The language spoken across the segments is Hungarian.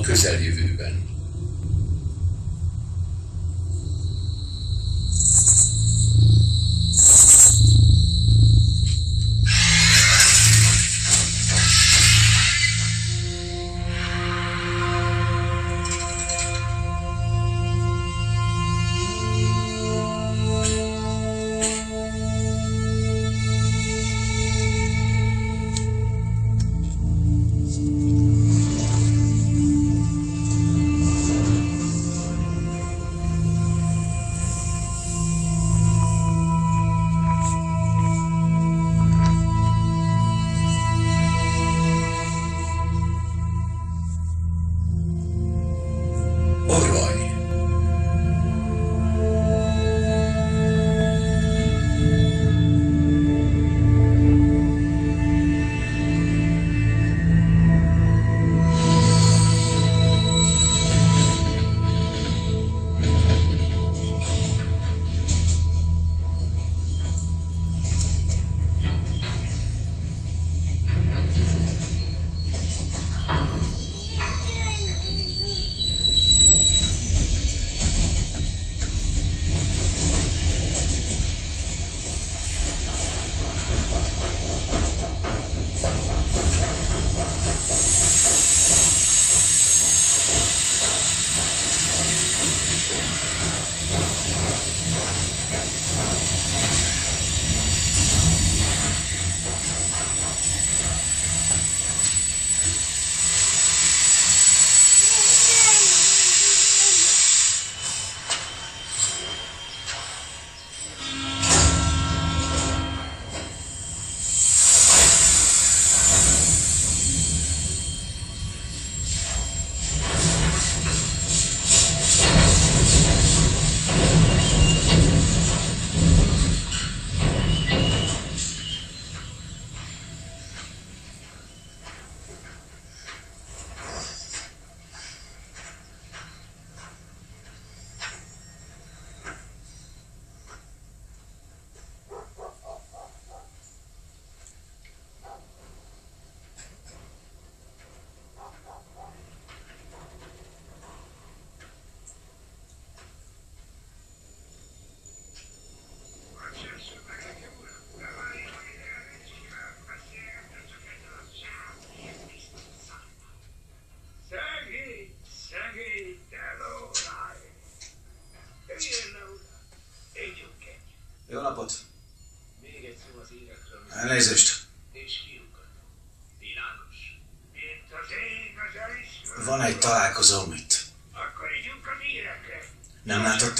Alcazar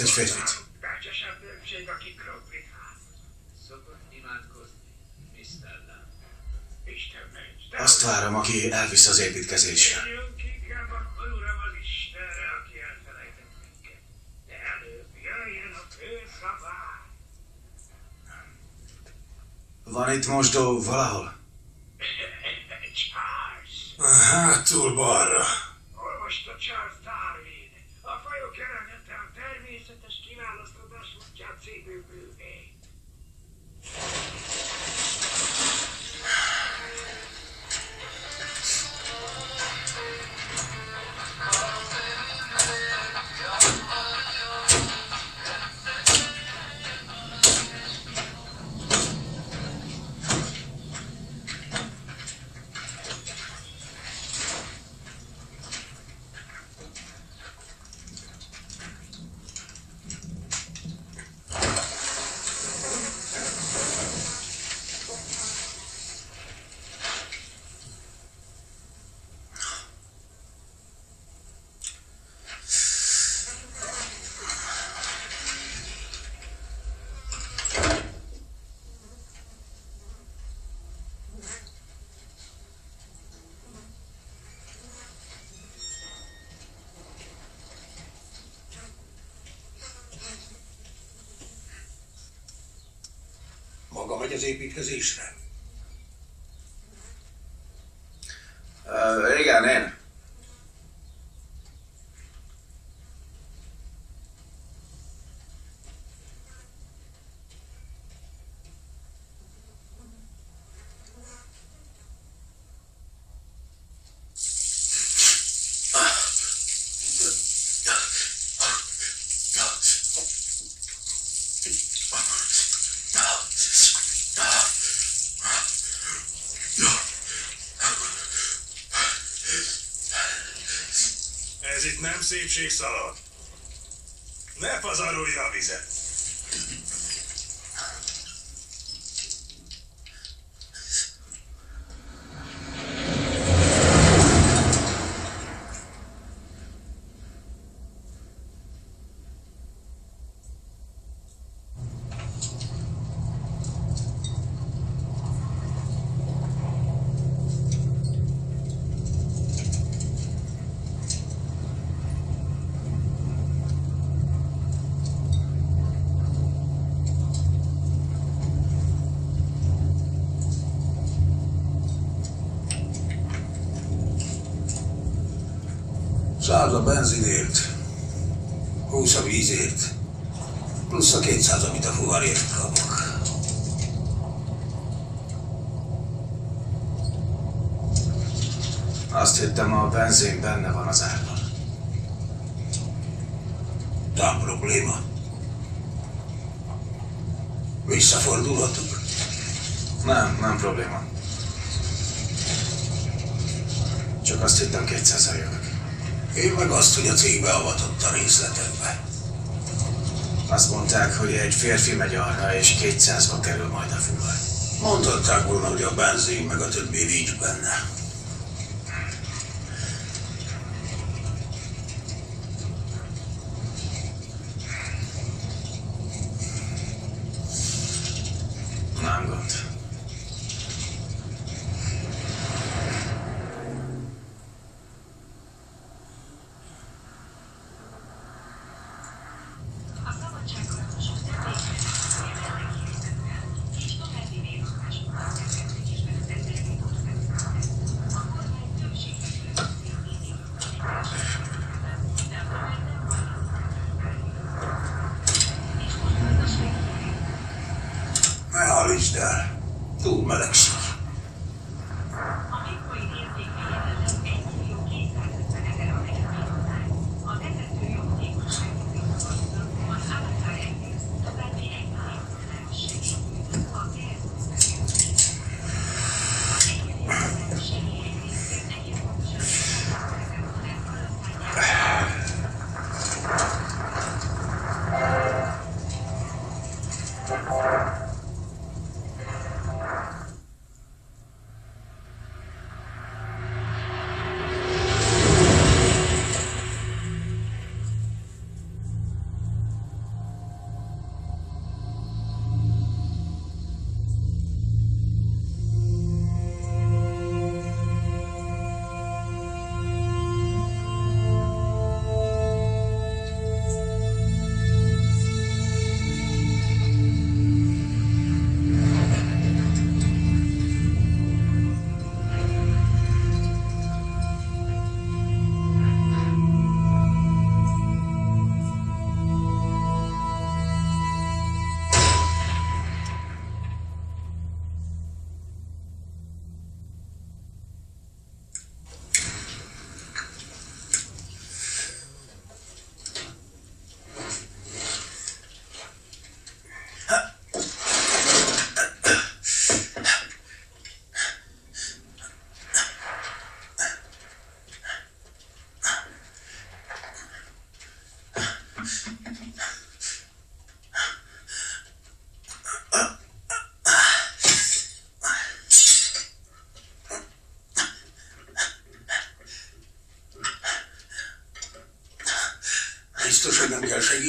kettős férfit. Azt várom, aki elvisz az építkezésre. Van itt mosdó valahol? Hátul balra. az építkezésre. Ez itt nem szépségszalon. Ne pazarolj a vizet. Száz a benzinért, 20 a vízért, plusz a 200, amit a fuvarért kapok. Azt hittem, a benzin benne van az árban. Nem probléma. Visszafordulhatok? Nem, nem probléma. Csak azt hittem 200 jövök. Én meg azt, hogy a cég beavatott a részletekbe. Azt mondták, hogy egy férfi megy arra, és 200-ba kerül majd a fuvar. Mondhatták volna, hogy a benzin meg a többi nincs benne.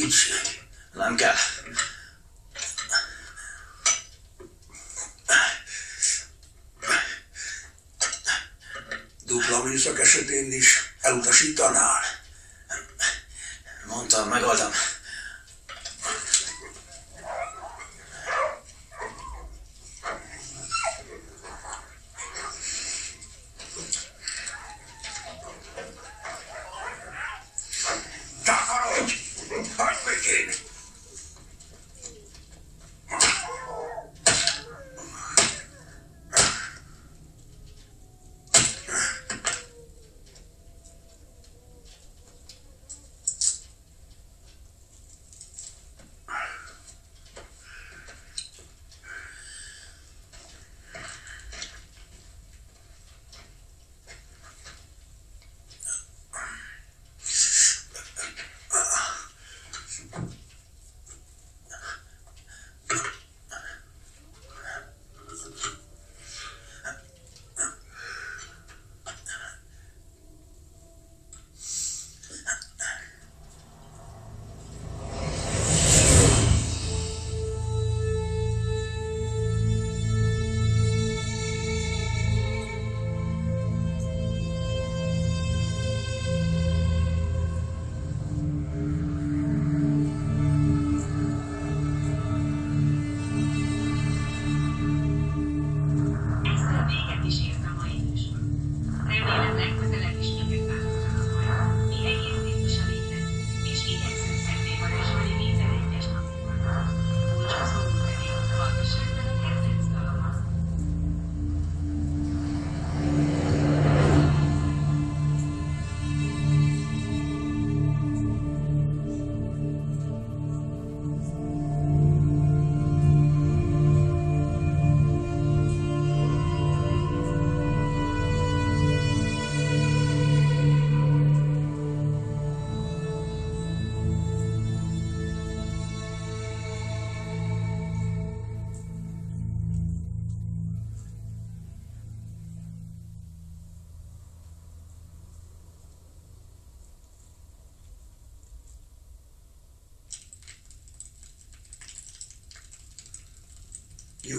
Nem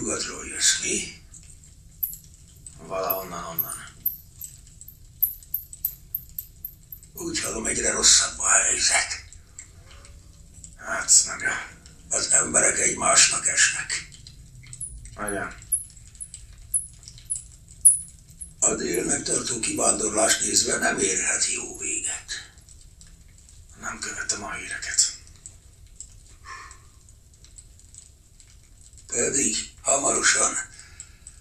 Nyugatról jössz, mi? Valahonnan onnan. Úgy hallom, egyre rosszabb a helyzet. Hát, meg Az emberek egymásnak esnek. igen. A délnek tartó kivándorlás nézve nem érhet jó véget. Nem követem a híreket. Pedig hamarosan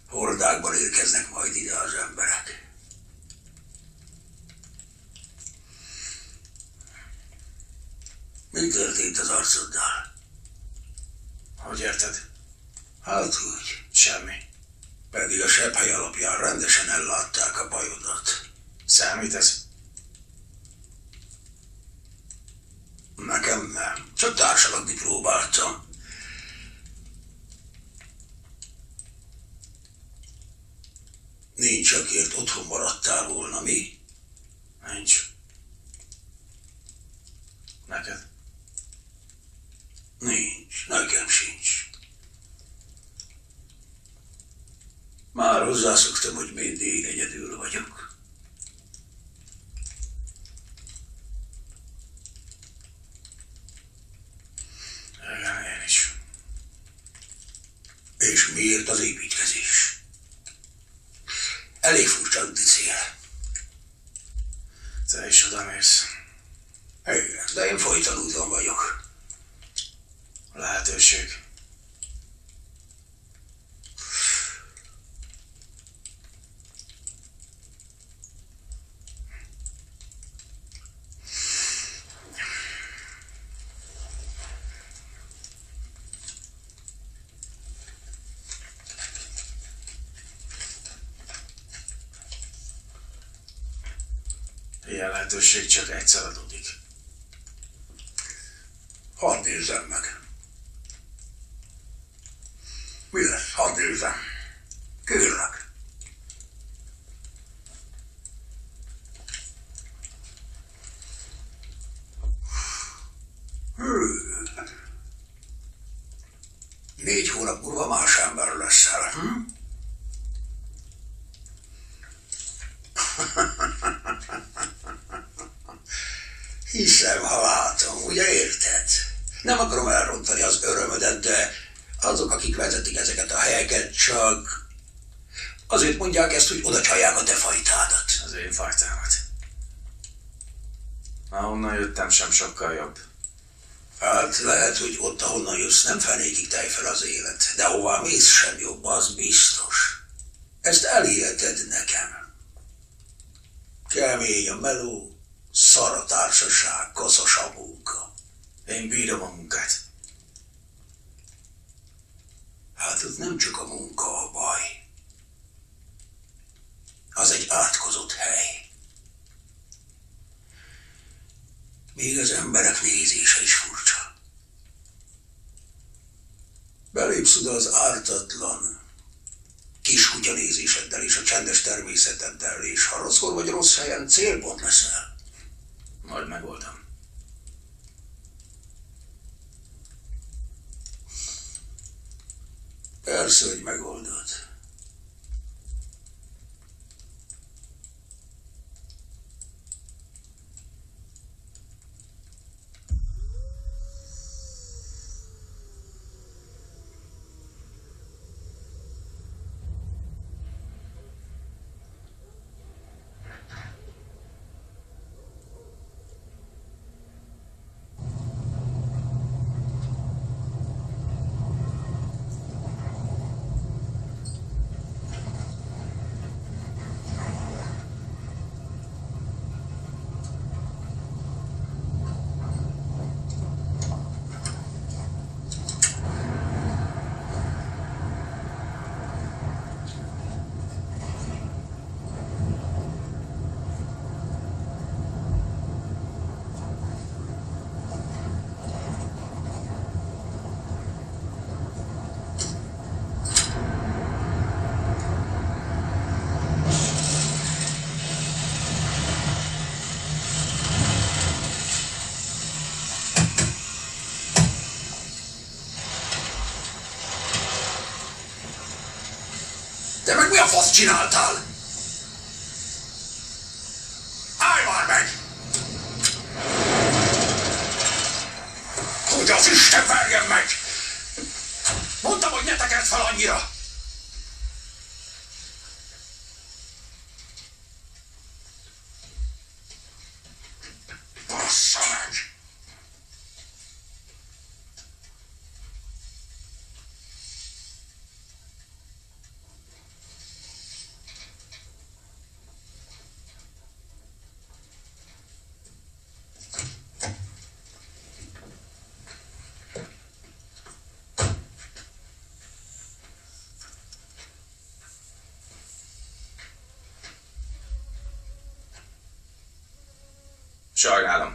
hordákban érkeznek majd ide az emberek. Mi történt az arcoddal? Hogy érted? Hát úgy. Semmi. Pedig a sepphely alapján rendesen ellátták a bajodat. Számít ez? Nekem nem. Csak társalogni próbáltam. Nincs, akiért otthon maradtál volna, mi? Nincs. Neked? Nincs, nekem sincs. Már hozzászoktam, hogy mindig egyedül vagyok. Igen, én is. És miért az építkezés? Elég furcsa úti cél. Te is oda mész. Igen, de én folyton úton vagyok. Lehetőség. Ilyen lehetőség csak egyszer adódik. Hadd nézzem meg. Mi lesz? Hadd nézzem. Kérlek. Négy hónap múlva más ember leszel. Hm? Hiszem, ha látom, ugye érted? Nem akarom elrontani az örömödet, de azok, akik vezetik ezeket a helyeket, csak azért mondják ezt, hogy oda csalják a te fajtádat. Az én fajtámat. Ahonnan jöttem sem sokkal jobb. Hát lehet, hogy ott, ahonnan jössz, nem fenékig tej fel az élet, de hová mész sem jobb, az biztos. Ezt elhiheted nekem. Kemény a meló, szar a társaság, koszos a munka. Én bírom a munkát. Hát ott nem csak a munka a baj. Az egy átkozott hely. Még az emberek nézése is furcsa. Belépsz oda az ártatlan, kis kutya nézéseddel és a csendes természeteddel, és ha rosszkor vagy rossz helyen, célpont leszel. Majd megoldom. Persze, hogy megoldod. Fasz csináltál? Állj már meg! Hogy az Isten verjen meg! Mondtam, hogy ne tekerd fel annyira! Bassza meg! Sajnálom.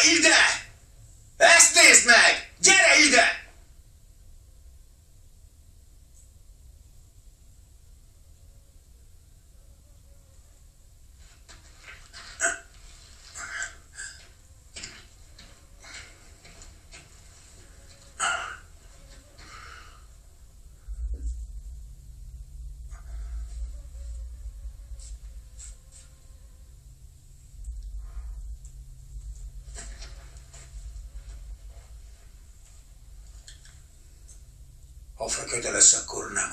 Csak gyere ide! Ezt nézd meg! Gyere ide! Ha fekete lesz, akkor nem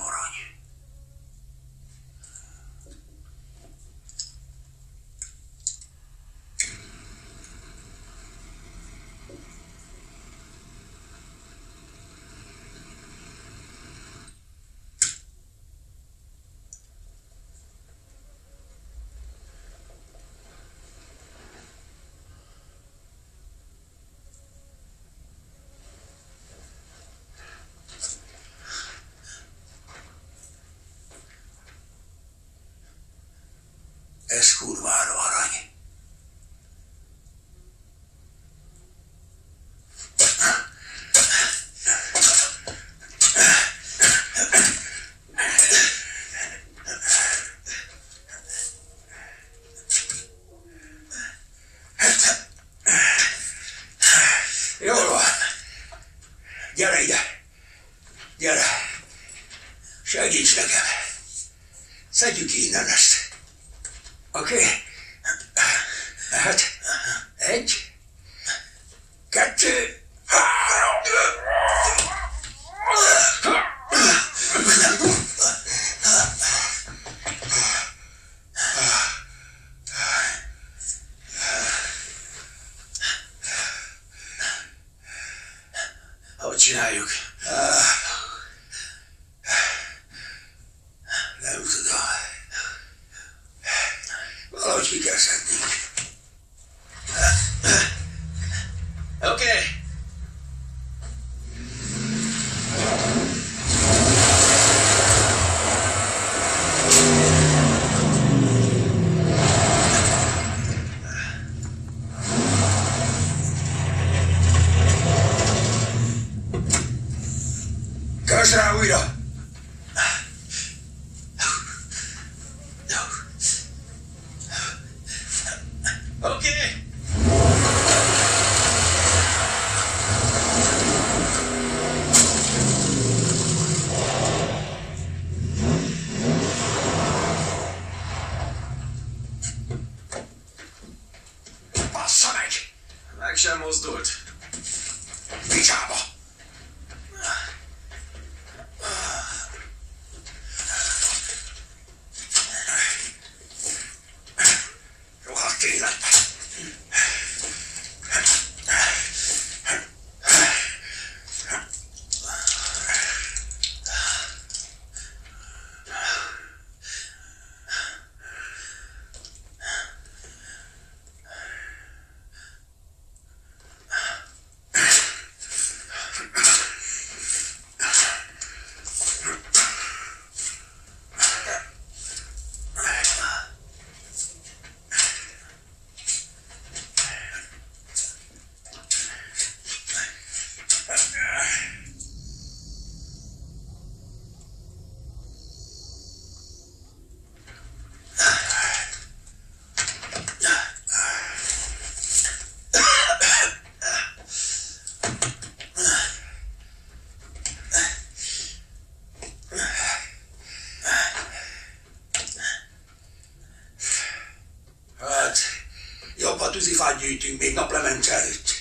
gyűjtünk még naplemente előtt,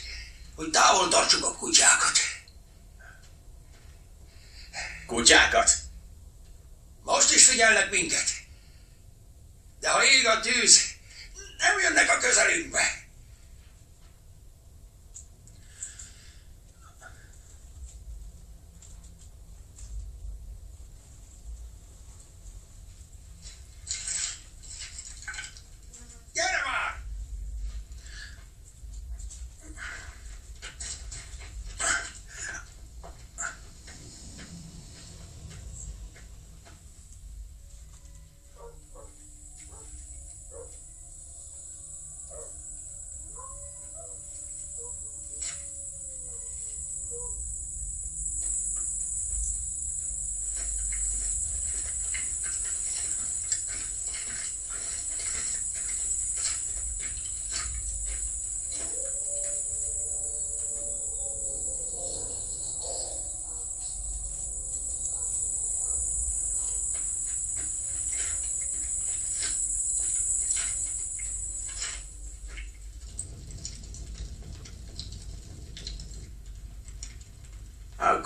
hogy távol tartsuk a kutyákat.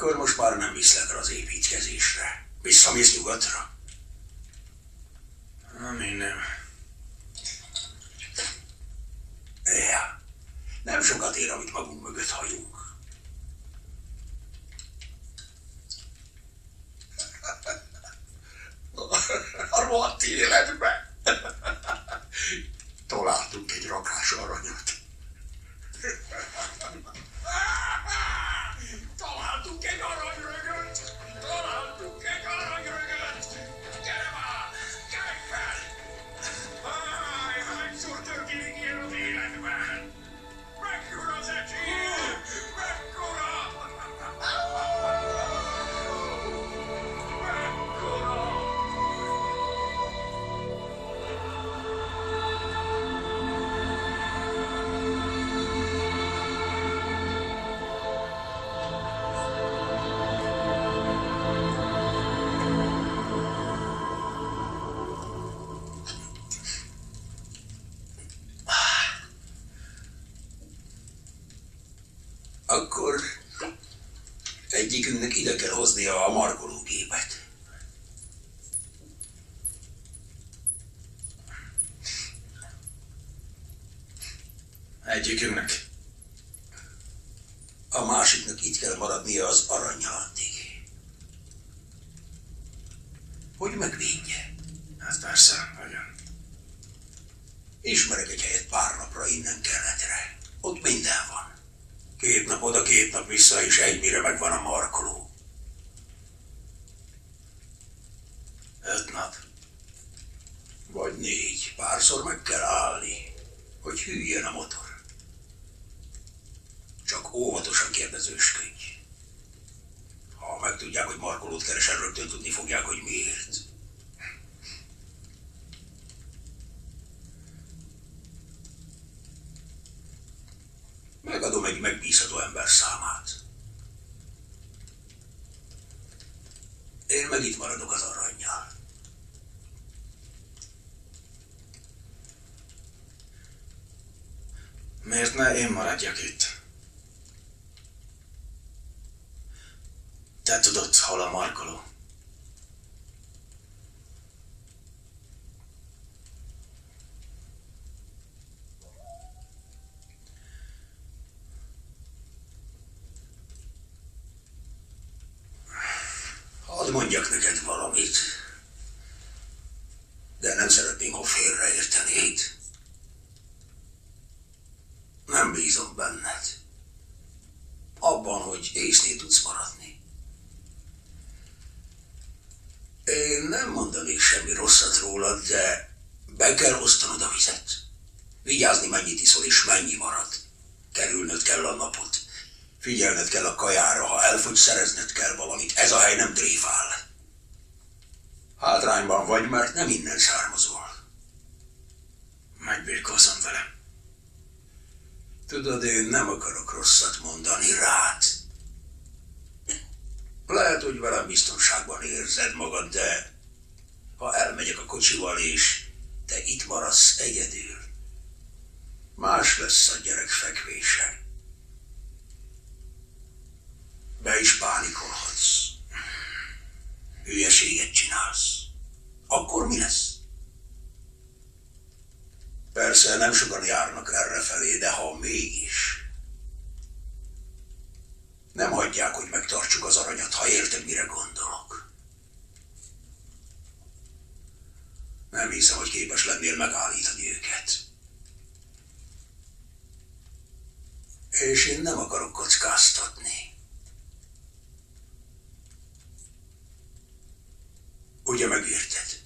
akkor most már nem viszlek az építkezésre. Visszamész nyugatra. vida que los dio amor. Maradok az aranyjal. Miért ne én maradjak itt? Te tudod, hol a markoló. Hadd mondjak neked valamit. De nem szeretném, ha félreértenéd. Nem bízom benned. Abban, hogy észnél tudsz maradni. Én nem mondanék semmi rosszat rólad, de be kell osztanod a vizet. Vigyázni, mennyit iszol és mennyi marad. Kerülnöd kell a napot. Figyelned kell a kajára, ha elfogy, szerezned kell valamit. Ez a hely nem tréfál. Vagy, mert nem innen származol. Megbírkozom vele. Tudod, én nem akarok rosszat mondani rád. Lehet, hogy velem biztonságban érzed magad, de ha elmegyek a kocsival és te itt maradsz egyedül, más lesz a gyerek fekvése. Be is pánikolhatsz. Hülyeséget csinálsz. Akkor mi lesz? Persze nem sokan járnak erre felé, de ha mégis. Nem hagyják, hogy megtartsuk az aranyat, ha érted, mire gondolok. Nem hiszem, hogy képes lennél megállítani őket. És én nem akarok kockáztatni. Ugye megérted?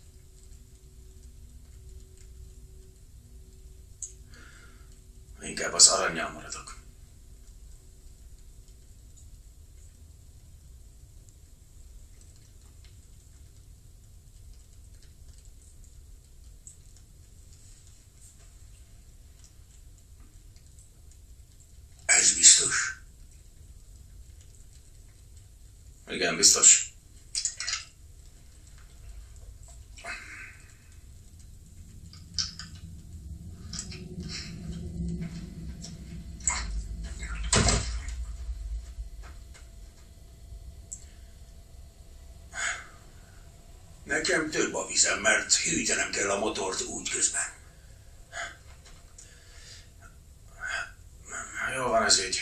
Inkább az aranyjal maradok. Ez biztos? Igen, biztos. Nekem vizem, mert hűítenem kell a motort úgy közben. Jó van ez így.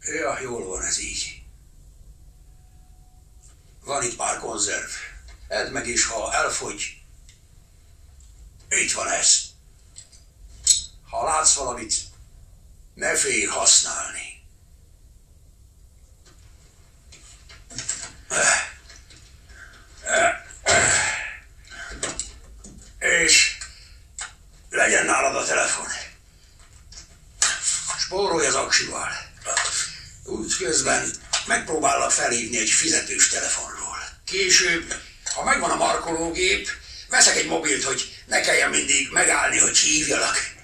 Ja, jól van ez így. Van itt pár konzerv. Edd meg is, ha elfogy. Itt van ez. Ha látsz valamit, ne félj használni. És legyen nálad a telefon. Spórolj az aksival. Úgy közben megpróbállak felhívni egy fizetős telefonról. Később, ha megvan a markológép, veszek egy mobilt, hogy ne kelljen mindig megállni, hogy hívjalak.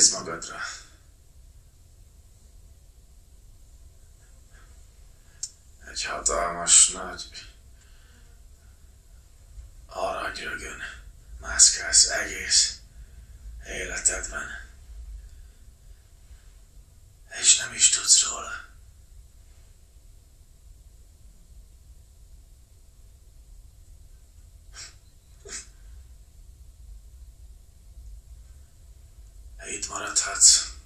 jest magotra. Itt maradhatsz.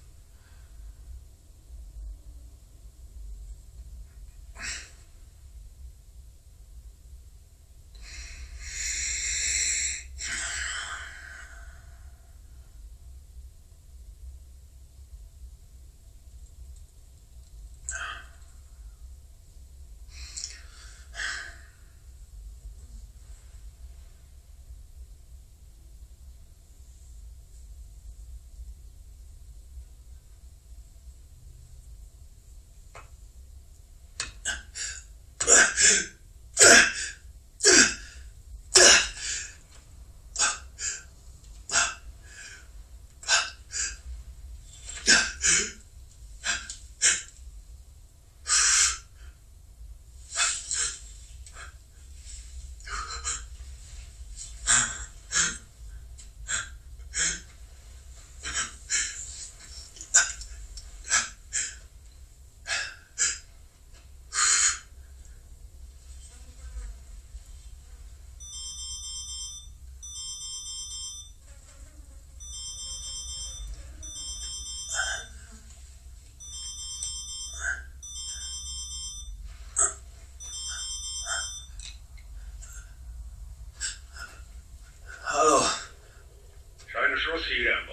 Sajnos rossz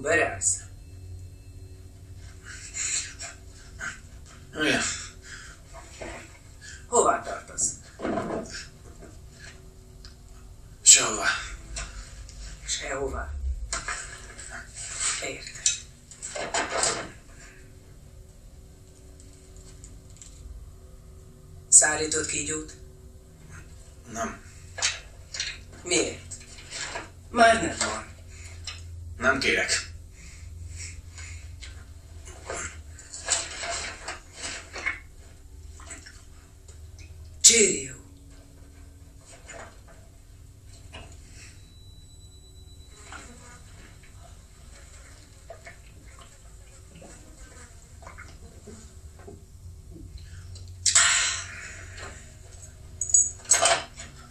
Guberálsz? Igen. Hová tartasz? Sehová. Sehová. Érted. Szállított kígyót? Nem. Miért? Már nem van. Nem kérek. Csírió.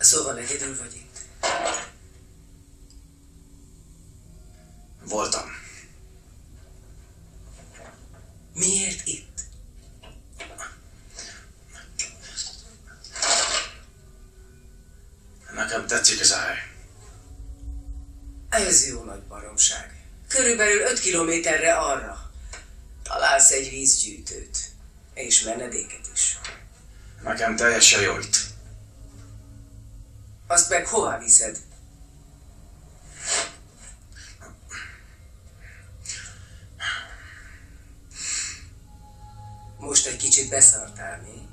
Szóval egyedül vagy itt. Voltam. Miért itt? Nekem tetszik ez a hely. Ez jó nagy baromság. Körülbelül 5 kilométerre arra. Találsz egy vízgyűjtőt. És menedéket is. Nekem teljesen jó itt. Hová viszed? Most egy kicsit beszartál, mi?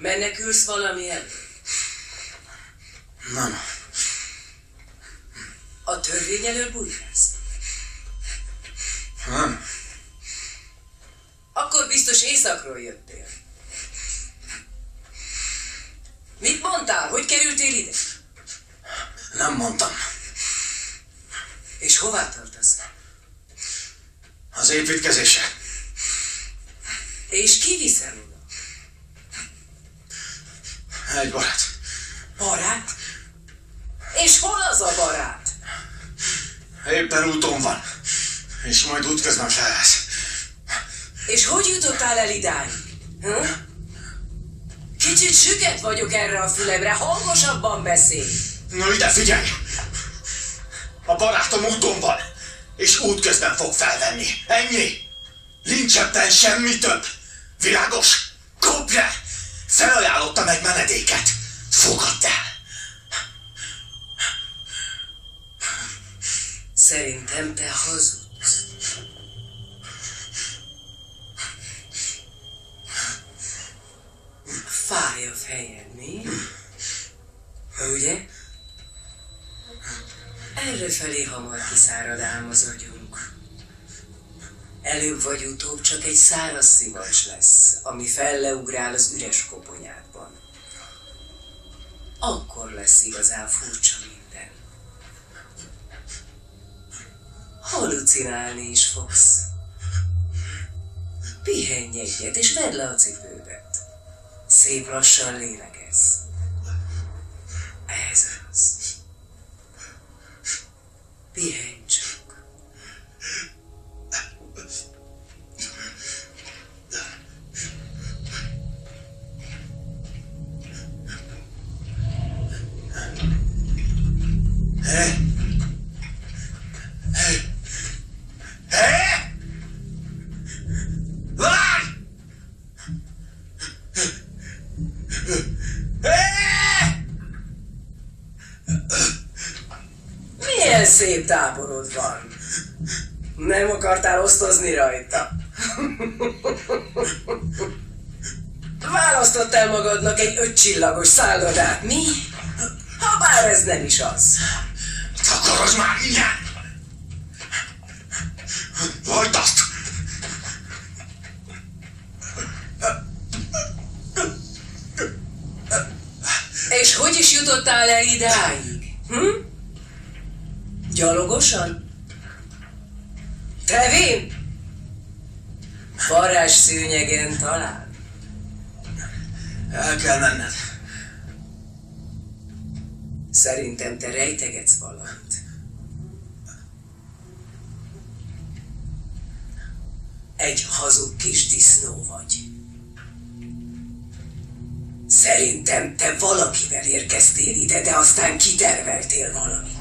Menekülsz valamilyen? Nem. A törvény elől bújkálsz? Nem. Akkor biztos éjszakról jöttél. Mit mondtál? Hogy kerültél ide? Nem mondtam. És hová tartasz? Az építkezése. És ki viszel? Egy barát. Barát? És hol az a barát? Éppen úton van. És majd útközben felvesz. És hogy jutottál el idáig? Hm? Kicsit süket vagyok erre a fülemre, hangosabban beszélj. Na ide figyelj! A barátom úton van, és útközben fog felvenni. Ennyi! Nincs semmi több. Világos? Felajánlottam egy menedéket. Fogadd el! Szerintem te hazudsz. Fáj a fejed, mi? Ugye? Errefelé hamar kiszárad ám az agyunk. Előbb vagy utóbb csak egy száraz szivacs lesz, ami felleugrál az üres koponyádban. Akkor lesz igazán furcsa minden. Halucinálni is fogsz. Pihenj egyet, és vedd le a cipődet. Szép lassan lélegezz. Ez az. Pihenj Szép táborod van. Nem akartál osztozni rajta. Választottál magadnak egy ötcsillagos szállodát, mi? Habár ez nem is az. Takarodj már innen! Hagyd azt! És hogy is jutottál el idáig? Hm? Gyalogosan? Tevén? Varázs szőnyegen talán? El kell menned. Szerintem te rejtegetsz valamit. Egy hazug kis disznó vagy. Szerintem te valakivel érkeztél ide, de aztán kiterveltél valamit.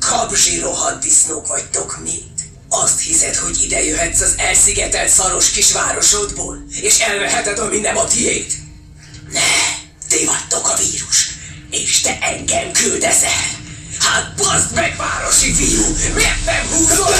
Kabzsi rohadt disznók vagytok mind. Azt hiszed, hogy ide jöhetsz az elszigetelt szaros kisvárosodból, és elveheted, ami nem a tiéd? Ne, ti vagytok a vírus, és te engem küldesz el. Hát baszd meg, városi fiú, miért nem húzol?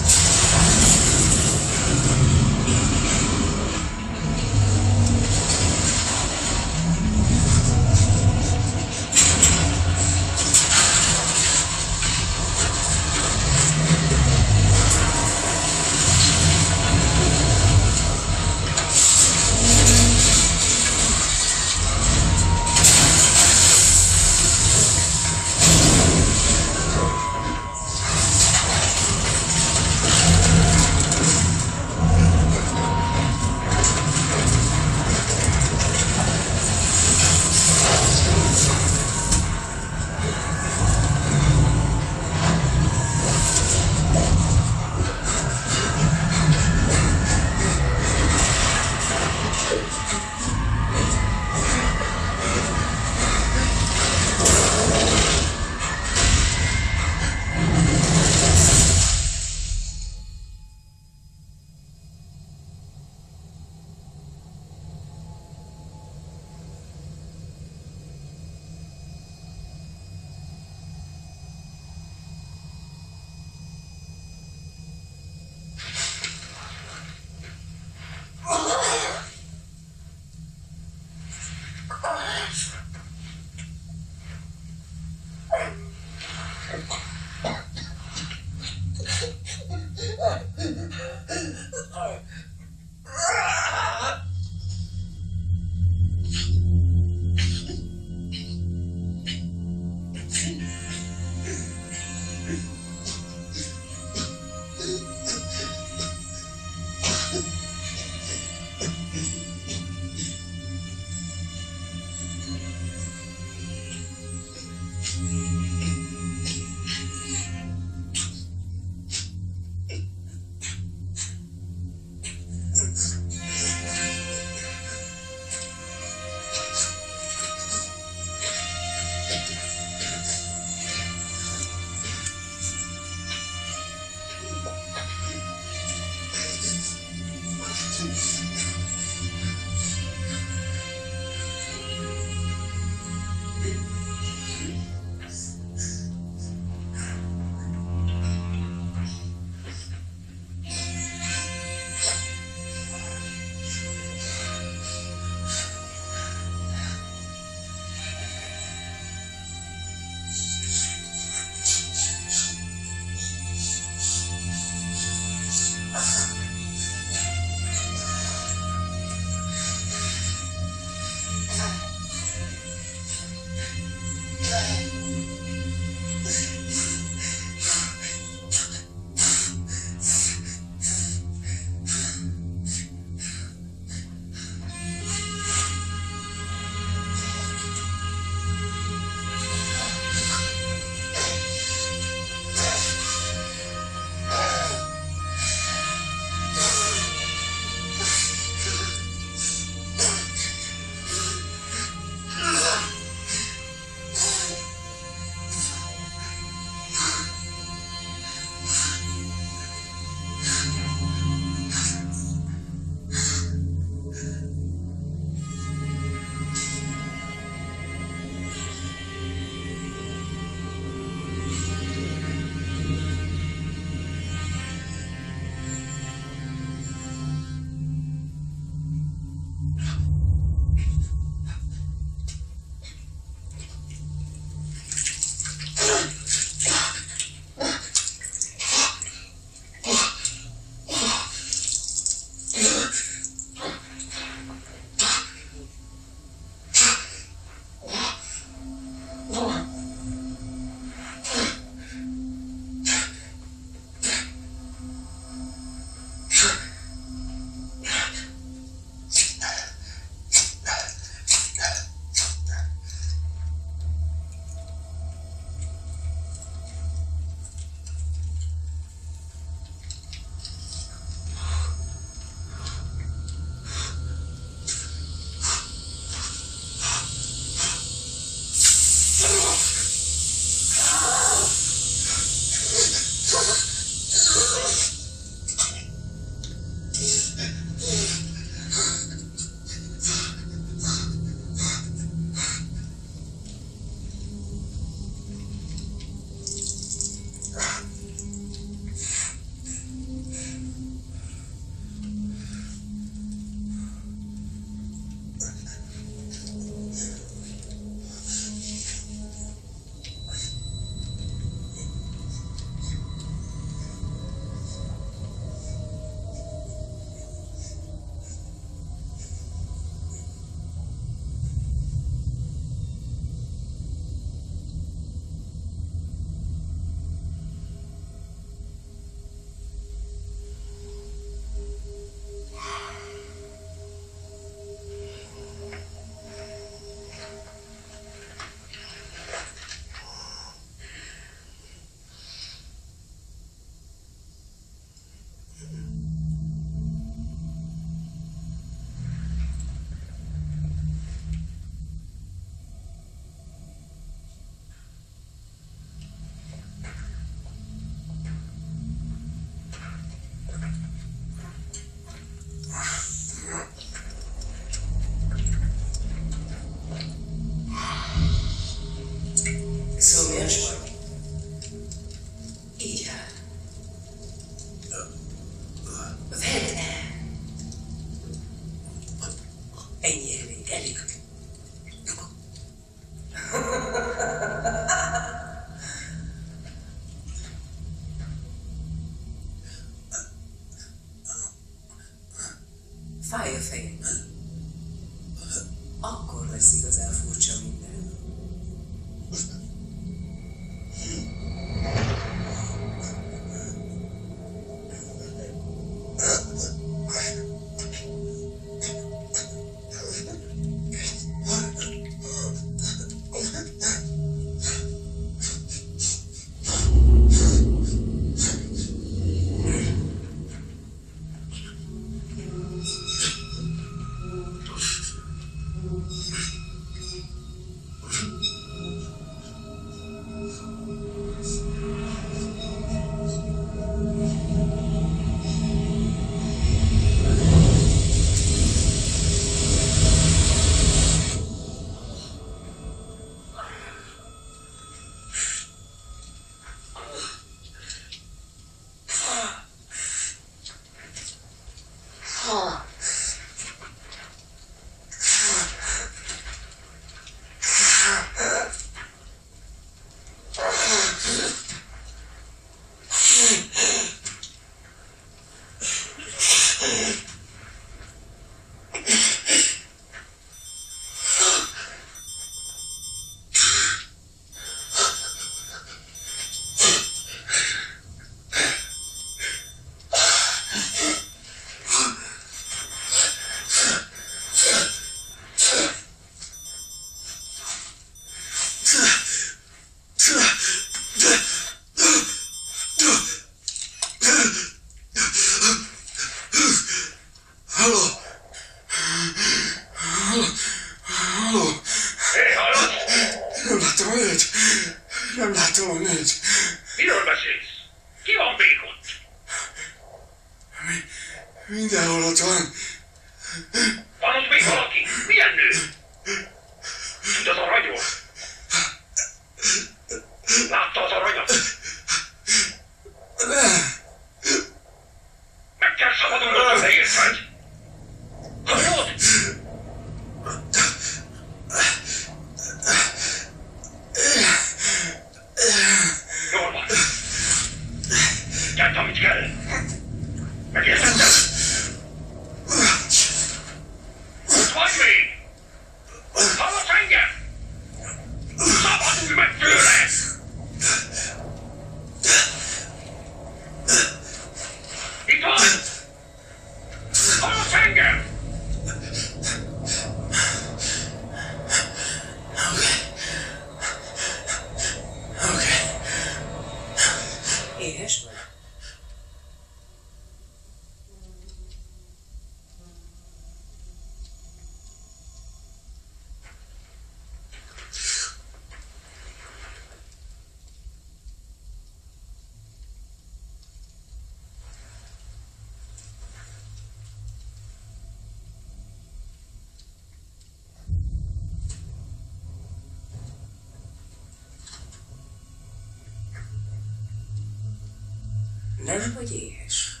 Remélem, hogy éhes.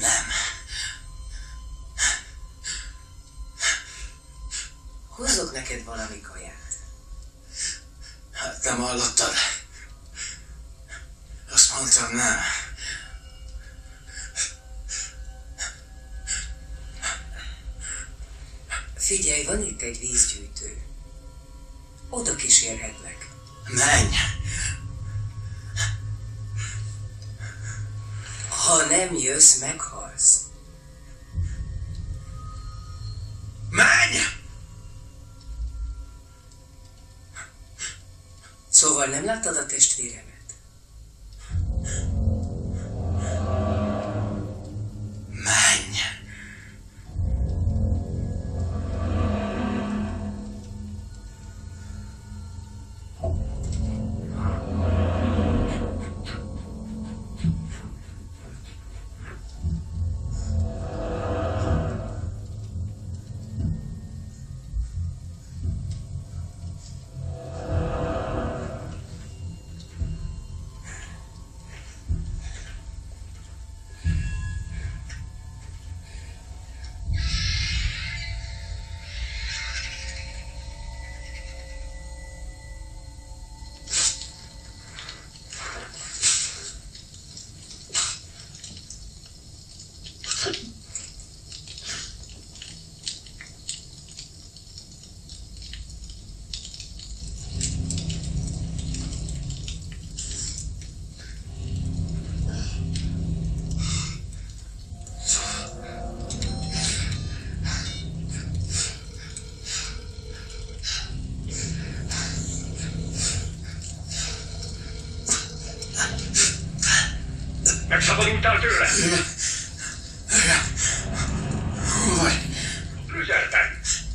Nem. Hozok neked valami kaját. Hát nem hallottad. lesz, meghalsz. Menj! Szóval nem láttad a testvéremet?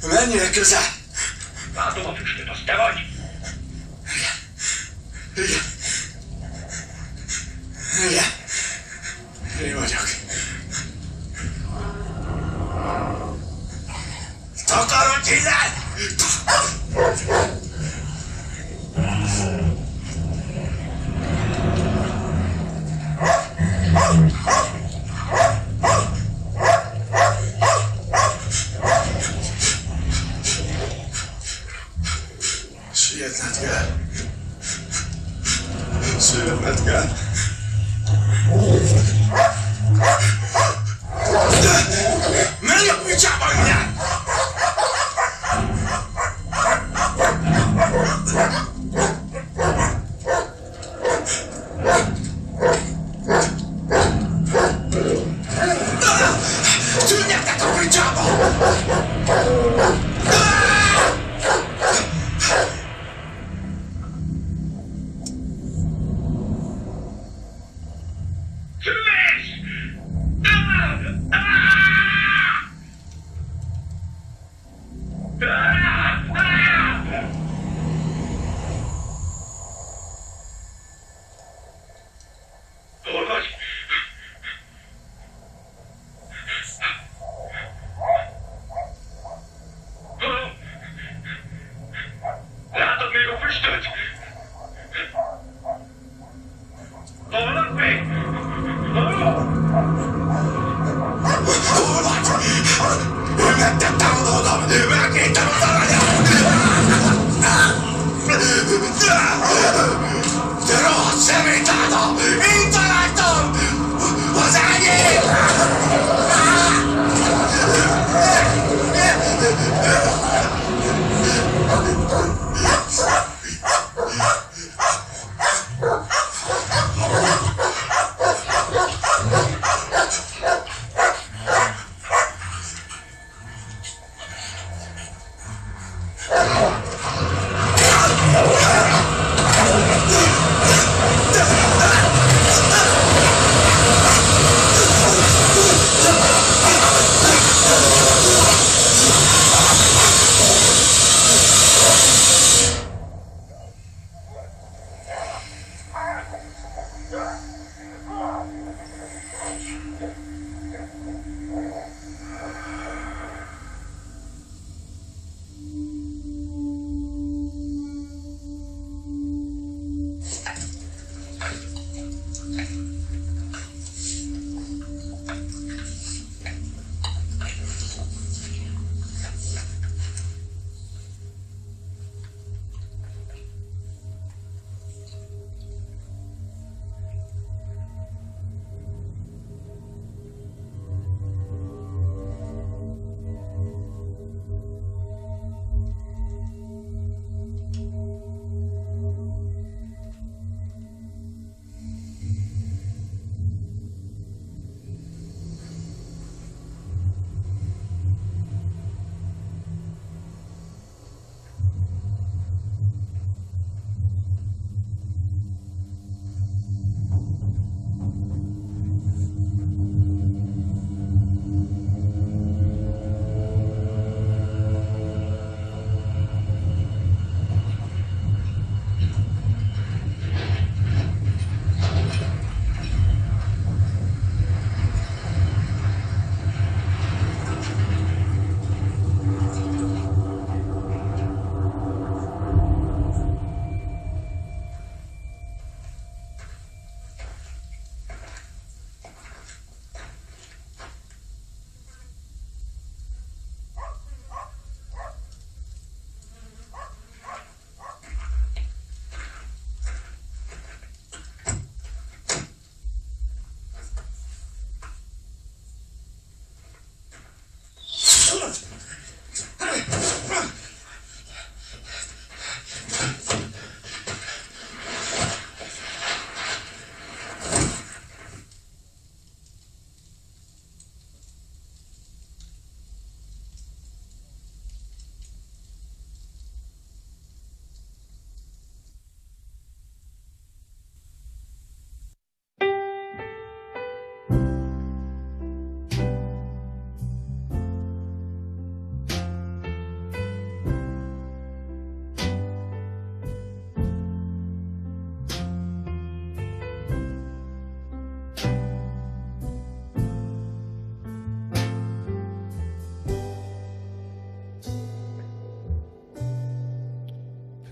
ماني ركزها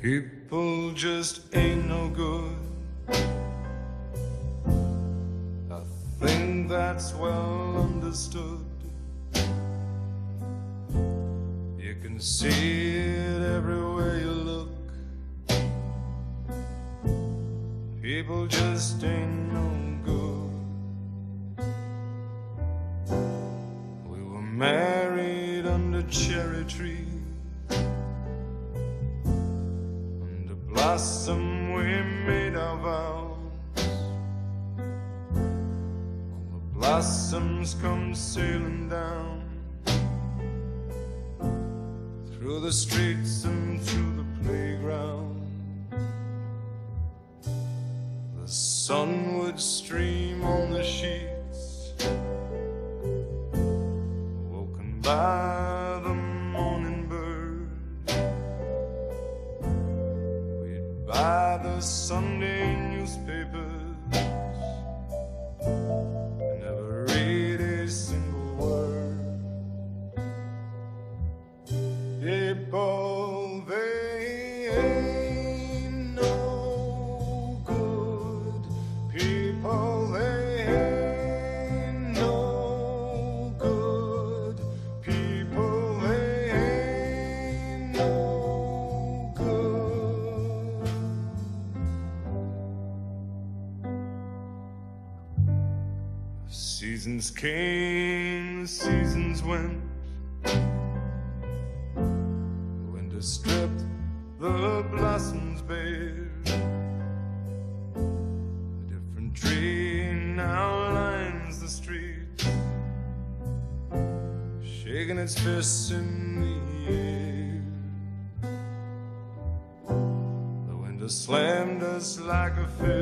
People just ain't no good. I think that's well understood. You can see it everywhere you look. People just ain't no Seasons came, the seasons went. The wind stripped the blossoms bare. A different tree now lines the street, shaking its fists in the air. The wind slammed us like a fist.